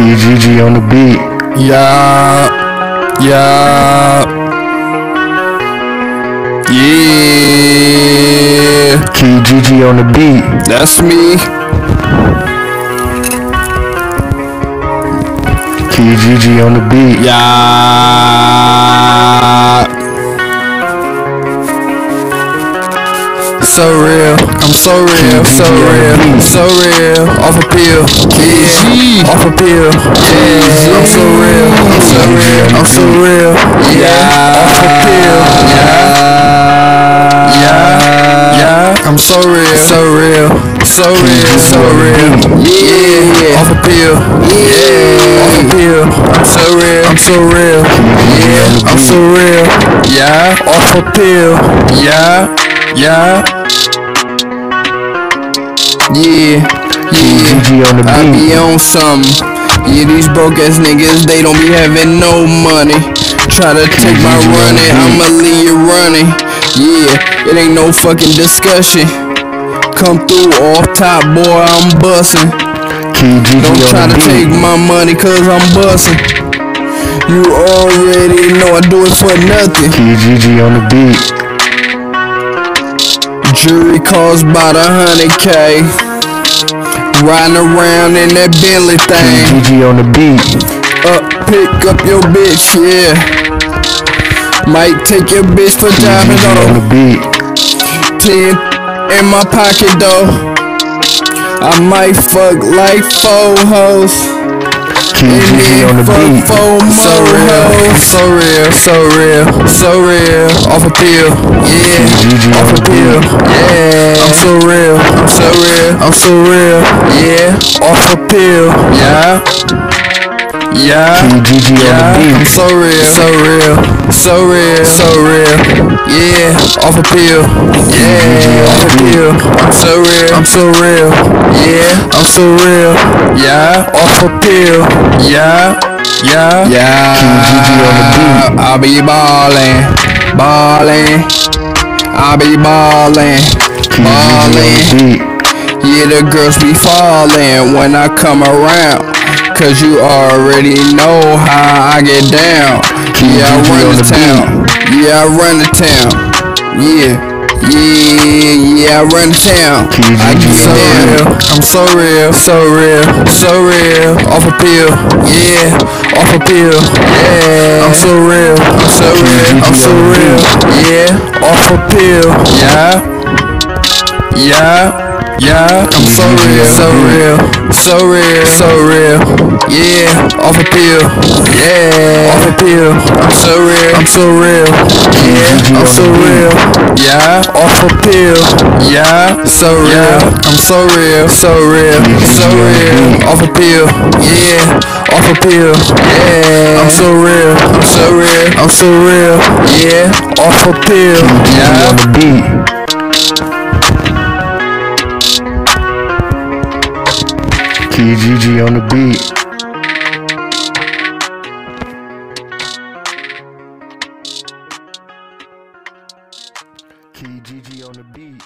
KGG on the beat. Yeah, yeah, yeah. KGG on the beat. That's me. KGG on the beat. Yeah. So real, I'm so real, so real, so real. Off a pill, yeah. Off a pill, yeah. I'm so real, I'm so real, I'm so real, yeah. Off a pill, yeah. Yeah, yeah. I'm so real, so real, so real, so real, yeah. Off a pill, yeah. Off a pill, I'm so real, I'm so real, yeah. I'm so real, yeah. Off a pill, yeah, yeah. Yeah, yeah. On the I be on something. Yeah, these broke ass niggas, they don't be having no money. Try to take my running, I'ma leave you running. Yeah, it ain't no fucking discussion. Come through off top, boy, I'm bustin'. Don't try to take my money, cause I'm bustin'. You already know I do it for nothing. KGG on the beat. Jury calls about a hundred K. Riding around in that Bentley thing. GG on the beat. Up, pick up your bitch, yeah. Might take your bitch for KGG on the beat. Ten in my pocket though. I might fuck like four hoes. KGG on the beat. So real. So real, so real, so real. Off a pill, yeah. KGG Off a pill, beat. yeah. I'm so real, I'm so real, I'm so real, yeah. Off a pill, yeah. Yeah. KGG on the Yeah, I'm beat. so real, so real, so real, so real. Yeah, off a pill. Yeah, off a pill. I'm so real, I'm so real. Yeah, I'm so real. Yeah, off a pill. Yeah, yeah, yeah. KGG on the beat. I be ballin', ballin'. I be ballin', KGG on the ballin'. Yeah, the girls be fallin' when I come around. Cause you already know how I get down. Yeah, I run on the the town. Yeah, I run the town. Yeah. Yeah, yeah, I run the town. I get the down. I'm so real, so real, so real. Off a pill, yeah, off a pill, yeah. I'm so real, I'm so real, I'm so real, yeah. Off a pill, yeah. Yeah, yeah, I'm so real, so real, so real, so real. Yeah, off a pill, yeah, off a pill. I'm so real, I'm so real. Yeah, I'm so real. Yeah, off a pill. Yeah, so real. I'm so real, so real, so real. Off a pill. Yeah, off a pill. Yeah, I'm so real, I'm so real, I'm so real. Yeah, off a pill. Yeah. on the beat. GG on the beat. Key GG on the beat.